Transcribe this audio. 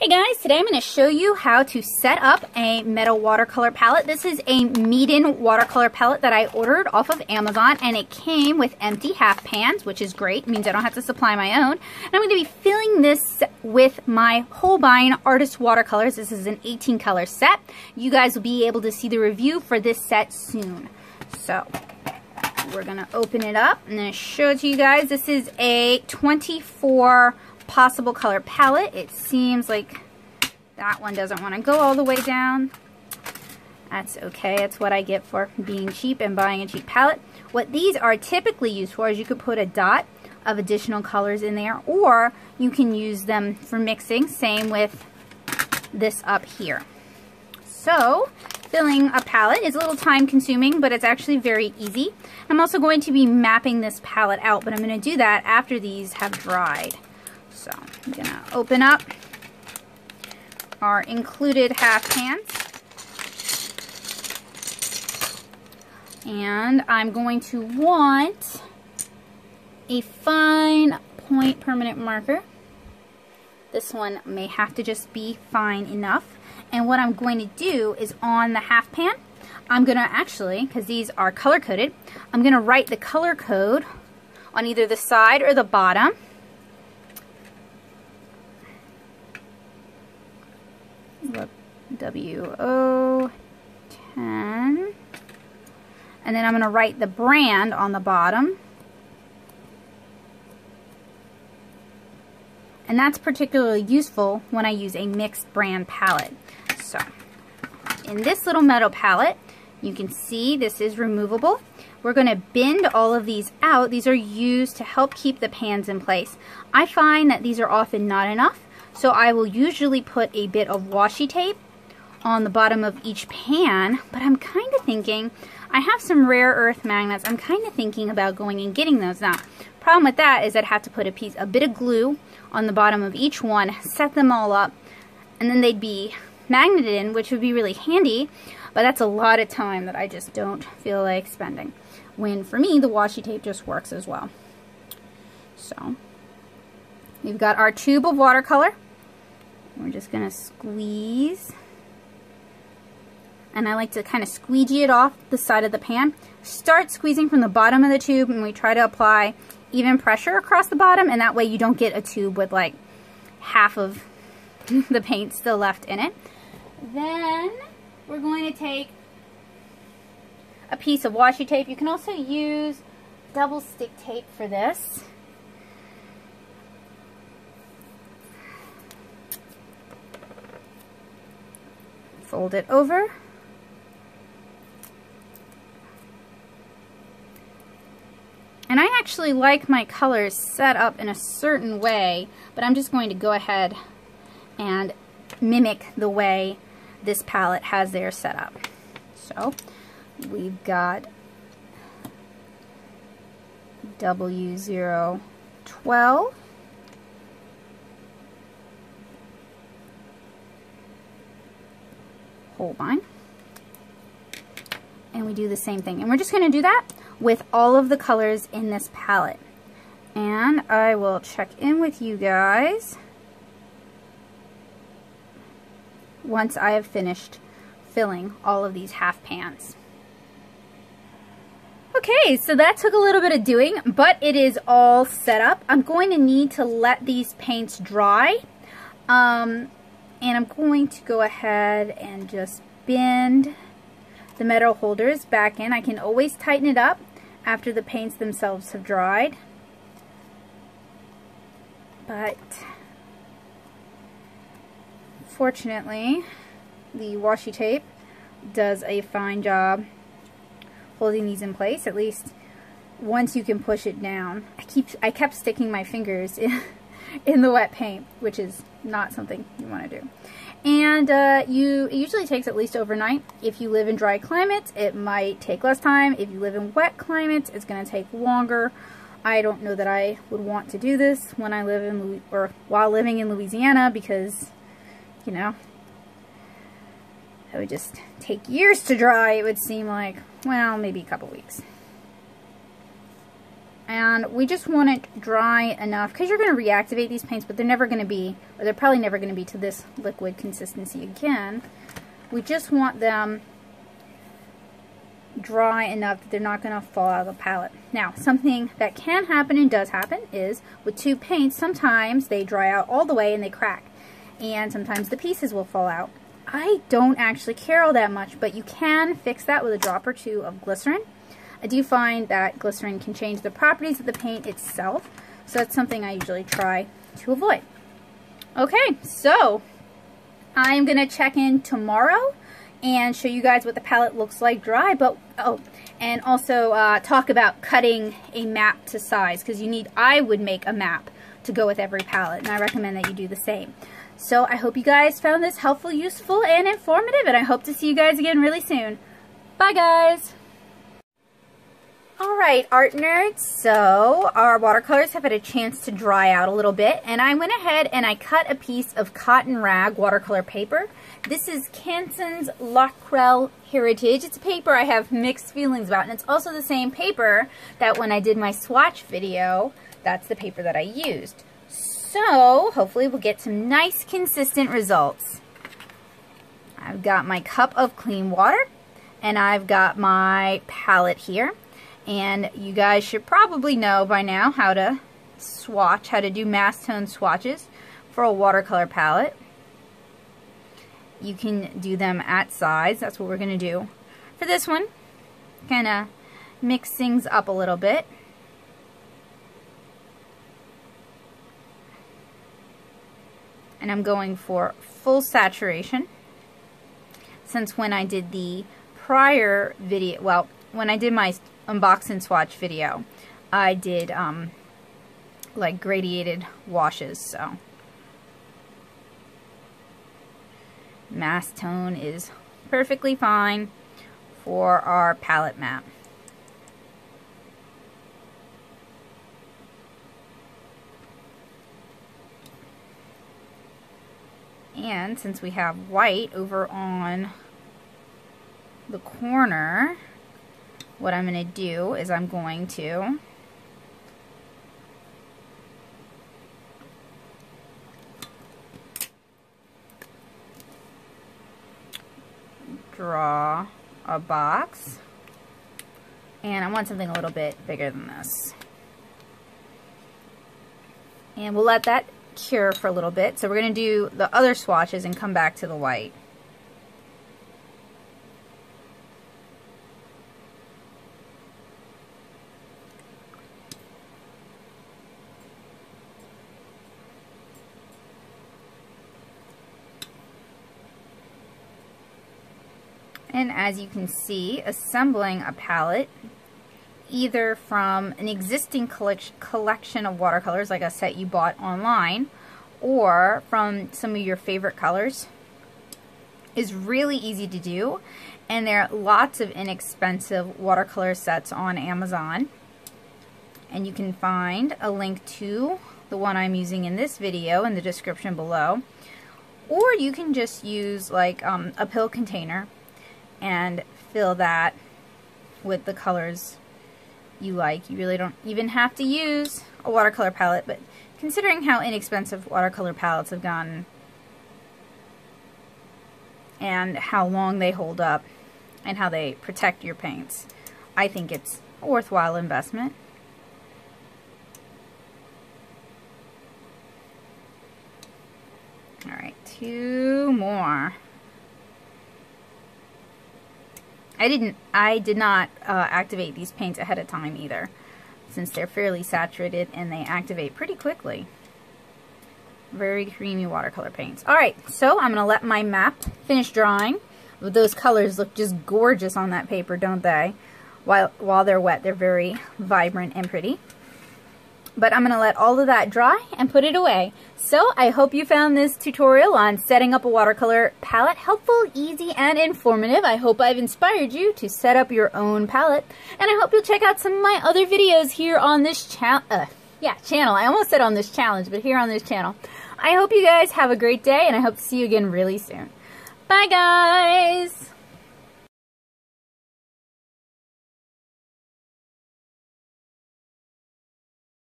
Hey guys, today I'm going to show you how to set up a metal watercolor palette. This is a Meeden watercolor palette that I ordered off of Amazon and it came with empty half pans, which is great. It means I don't have to supply my own. And I'm going to be filling this with my Holbein Artist Watercolors. This is an 18 color set. You guys will be able to see the review for this set soon. So we're going to open it up and then show it to you guys. This is a 24 possible color palette. It seems like that one doesn't want to go all the way down. That's okay. That's what I get for being cheap and buying a cheap palette. What these are typically used for is you could put a dot of additional colors in there or you can use them for mixing. Same with this up here. So filling a palette is a little time consuming, but it's actually very easy. I'm also going to be mapping this palette out, but I'm going to do that after these have dried. So I'm going to open up our included half pans. And I'm going to want a fine point permanent marker. This one may have to just be fine enough. And what I'm going to do is on the half pan, I'm going to actually, because these are color coded, I'm going to write the color code on either the side or the bottom. WO10. And then I'm going to write the brand on the bottom. And that's particularly useful when I use a mixed brand palette. So, in this little metal palette, you can see this is removable. We're going to bend all of these out. These are used to help keep the pans in place. I find that these are often not enough, so I will usually put a bit of washi tape on the bottom of each pan, but I'm kind of thinking, I have some rare earth magnets, I'm kind of thinking about going and getting those now. Problem with that is I'd have to put a piece, a bit of glue on the bottom of each one, set them all up, and then they'd be magneted in, which would be really handy, but that's a lot of time that I just don't feel like spending. When for me, the washi tape just works as well. So, we've got our tube of watercolor. We're just to squeeze and I like to kind of squeegee it off the side of the pan. Start squeezing from the bottom of the tube and we try to apply even pressure across the bottom and that way you don't get a tube with like half of the paint still left in it. Then we're going to take a piece of washi tape. You can also use double stick tape for this. Fold it over. And I actually like my colors set up in a certain way, but I'm just going to go ahead and mimic the way this palette has theirs set up. So we've got W012. Holbein. And we do the same thing. And we're just going to do that with all of the colors in this palette. And I will check in with you guys once I have finished filling all of these half pans. Okay, so that took a little bit of doing, but it is all set up. I'm going to need to let these paints dry. Um, and I'm going to go ahead and just bend the metal holders back in. I can always tighten it up after the paints themselves have dried. But fortunately, the washi tape does a fine job holding these in place, at least once you can push it down. I keep I kept sticking my fingers in, in the wet paint, which is not something you want to do. And uh, you it usually takes at least overnight. If you live in dry climates, it might take less time. If you live in wet climates, it's going to take longer. I don't know that I would want to do this when I live in or while living in Louisiana because, you know, it would just take years to dry. It would seem like, well, maybe a couple weeks. And we just want it dry enough, because you're going to reactivate these paints, but they're never going to be, or they're probably never going to be to this liquid consistency again. We just want them dry enough that they're not going to fall out of the palette. Now, something that can happen and does happen is with two paints, sometimes they dry out all the way and they crack. And sometimes the pieces will fall out. I don't actually care all that much, but you can fix that with a drop or two of glycerin. I do find that glycerin can change the properties of the paint itself, so that's something I usually try to avoid. Okay, so I'm going to check in tomorrow and show you guys what the palette looks like dry, but oh, and also uh, talk about cutting a map to size, because you need, I would make a map to go with every palette, and I recommend that you do the same. So I hope you guys found this helpful, useful, and informative, and I hope to see you guys again really soon. Bye, guys! Alright, art nerds, so our watercolors have had a chance to dry out a little bit, and I went ahead and I cut a piece of cotton rag watercolor paper. This is Canson's L'Aquarelle Heritage. It's a paper I have mixed feelings about, and it's also the same paper that when I did my swatch video, that's the paper that I used. So, hopefully we'll get some nice consistent results. I've got my cup of clean water, and I've got my palette here. And you guys should probably know by now how to swatch, how to do mass tone swatches for a watercolor palette. You can do them at size. That's what we're going to do for this one. Kind of mix things up a little bit. and I'm going for full saturation since when I did the prior video, well, when I did my unbox and swatch video, I did um, like gradiated washes, so mass tone is perfectly fine for our palette map. And since we have white over on the corner, what I'm going to do is I'm going to draw a box and I want something a little bit bigger than this. And we'll let that cure for a little bit. So we're going to do the other swatches and come back to the white. And as you can see, assembling a palette either from an existing collection of watercolors, like a set you bought online, or from some of your favorite colors is really easy to do. And there are lots of inexpensive watercolor sets on Amazon. And you can find a link to the one I'm using in this video in the description below. Or you can just use like um, a pill container and fill that with the colors you like. You really don't even have to use a watercolor palette, but considering how inexpensive watercolor palettes have gotten and how long they hold up and how they protect your paints, I think it's a worthwhile investment. Alright, two more. I didn't, I did not uh, activate these paints ahead of time either, since they're fairly saturated and they activate pretty quickly. Very creamy watercolor paints. Alright, so I'm going to let my map finish drawing. Those colors look just gorgeous on that paper, don't they? While, while they're wet, they're very vibrant and pretty. But I'm going to let all of that dry and put it away. So I hope you found this tutorial on setting up a watercolor palette helpful, easy, and informative. I hope I've inspired you to set up your own palette. And I hope you'll check out some of my other videos here on this channel. Uh, yeah, channel. I almost said on this challenge, but here on this channel. I hope you guys have a great day, and I hope to see you again really soon. Bye, guys!